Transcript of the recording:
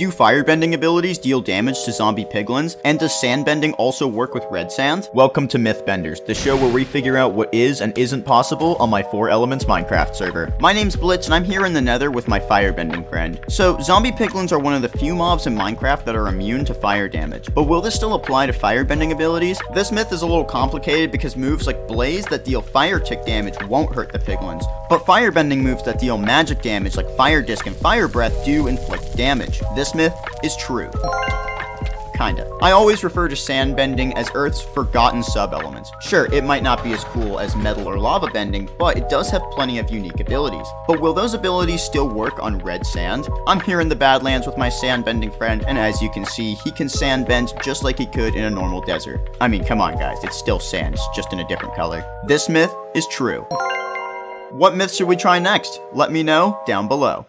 Do firebending abilities deal damage to zombie piglins? And does sandbending also work with red sand? Welcome to Mythbenders, the show where we figure out what is and isn't possible on my 4 Elements Minecraft server. My name's Blitz and I'm here in the nether with my firebending friend. So, zombie piglins are one of the few mobs in Minecraft that are immune to fire damage. But will this still apply to firebending abilities? This myth is a little complicated because moves like Blaze that deal fire tick damage won't hurt the piglins. But firebending moves that deal magic damage like Fire Disc and Fire Breath do inflict damage. This myth is true. Kinda. I always refer to sand bending as Earth's forgotten sub-elements. Sure, it might not be as cool as metal or lava bending, but it does have plenty of unique abilities. But will those abilities still work on red sand? I'm here in the Badlands with my sand bending friend, and as you can see, he can sand bend just like he could in a normal desert. I mean, come on guys, it's still sand, it's just in a different color. This myth is true. What myth should we try next? Let me know down below.